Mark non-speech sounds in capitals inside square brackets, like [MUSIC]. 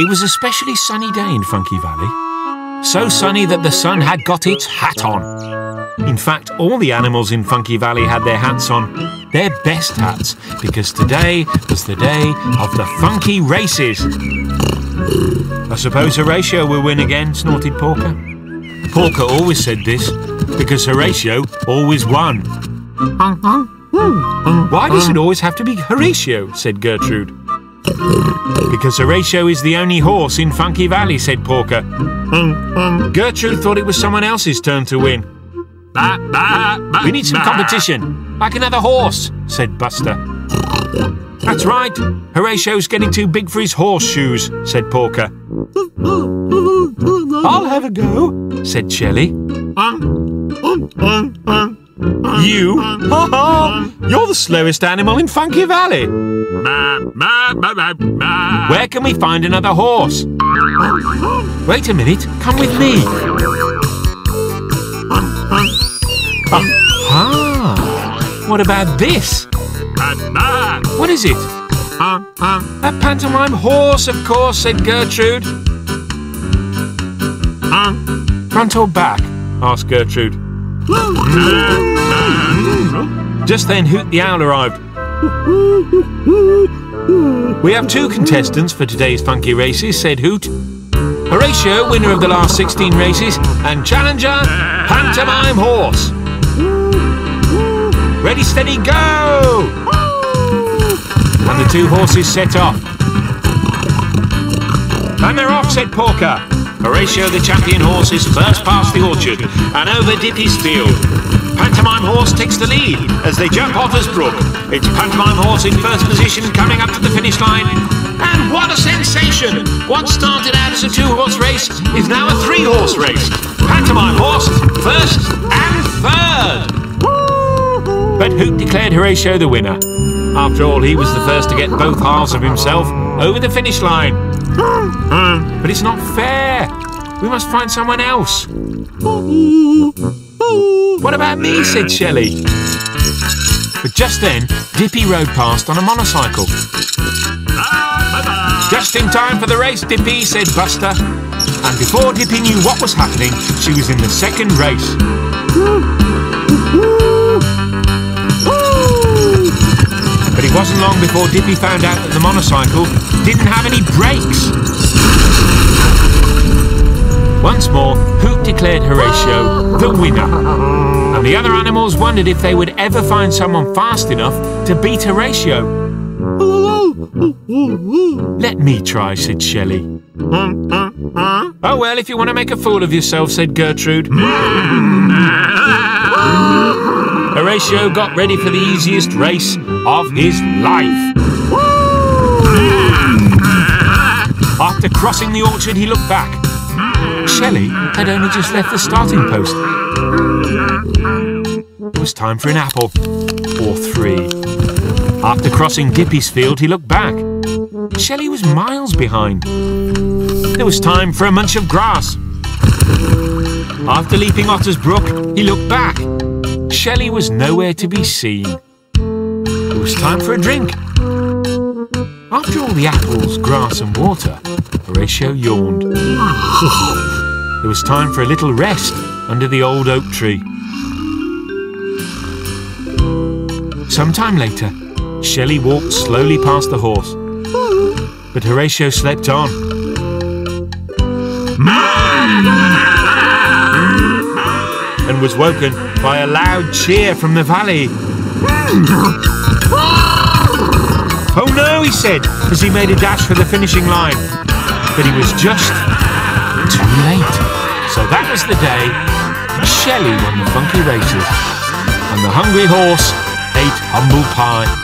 It was a specially sunny day in Funky Valley. So sunny that the sun had got its hat on. In fact, all the animals in Funky Valley had their hats on, their best hats, because today was the day of the Funky Races. I suppose Horatio will win again, snorted Porker. Porker always said this, because Horatio always won. Why does it always have to be Horatio? said Gertrude. Because Horatio is the only horse in Funky Valley, said Porker. Gertrude thought it was someone else's turn to win. We need some competition, like another horse, said Buster. That's right, Horatio's getting too big for his horseshoes, said Porker. I'll have a go, said Shelly. Um, um, um, You? Ha ha! You're the slowest animal in Funky Valley. Where can we find another horse? Wait a minute, come with me. Ah, what about this? What is it? A pantomime horse, of course, said Gertrude. Front or back? asked Gertrude. Just then Hoot the Owl arrived. We have two contestants for today's funky races, said Hoot. Horatio, winner of the last 16 races, and challenger, Pantomime Horse. Ready, steady, go! And the two horses set off. And they're off, said Porker. Horatio, the champion horse, is first past the orchard and over Dippy's field. Pantomime Horse takes the lead as they jump Otter's Brook. It's Pantomime Horse in first position coming up to the finish line. And what a sensation! What started out as a two-horse race is now a three-horse race. Pantomime Horse first and third! But Hoot declared Horatio the winner. After all, he was the first to get both halves of himself over the finish line. But it's not fair. We must find someone else. What about me? said Shelly. But just then, Dippy rode past on a monocycle. Just in time for the race, Dippy, said Buster. And before Dippy knew what was happening, she was in the second race. Wasn't long before Dippy found out that the monocycle didn't have any brakes. Once more, Hoot declared Horatio the winner. And the other animals wondered if they would ever find someone fast enough to beat Horatio. Let me try, said Shelly. Oh, well, if you want to make a fool of yourself, said Gertrude. [LAUGHS] Horatio got ready for the easiest race of his life. After crossing the orchard, he looked back. Shelly had only just left the starting post. It was time for an apple. Or three. After crossing Dippy's field, he looked back. Shelly was miles behind. It was time for a munch of grass. After leaping Otter's Brook, he looked back. Shelly was nowhere to be seen. It was time for a drink. After all the apples, grass and water, Horatio yawned. It was time for a little rest under the old oak tree. Sometime later, Shelly walked slowly past the horse, but Horatio slept on. and was woken by a loud cheer from the valley. Oh no, he said, as he made a dash for the finishing line. But he was just too late. So that was the day Shelly won the funky races, and the hungry horse ate humble pie.